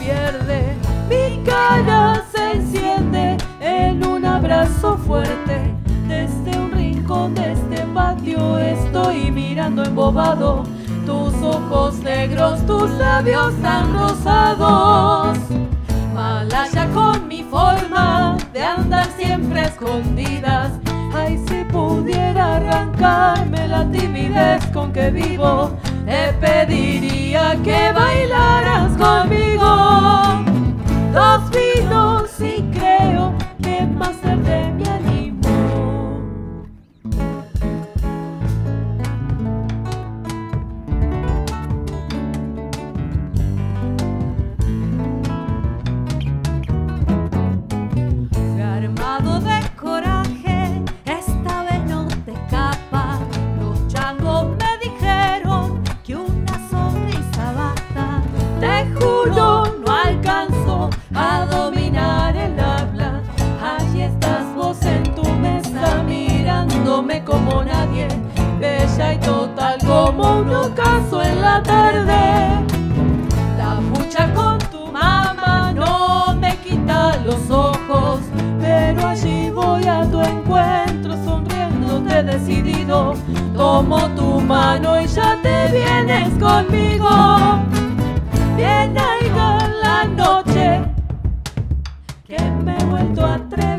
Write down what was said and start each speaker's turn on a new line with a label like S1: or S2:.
S1: pierde, mi cara se enciende en un abrazo fuerte. Desde un rincón de este patio estoy mirando embobado tus ojos negros, tus labios tan rosados. Malaya con mi forma de andar siempre escondidas. Ay, si pudiera arrancarme la timidez con que vivo, te pediría que nadie, bella y total como un ocaso en la tarde. La pucha con tu mamá no me quita los ojos, pero allí voy a tu encuentro sonriéndote decidido. Tomo tu mano y ya te vienes conmigo. Bien haya la noche que me he vuelto a atrever.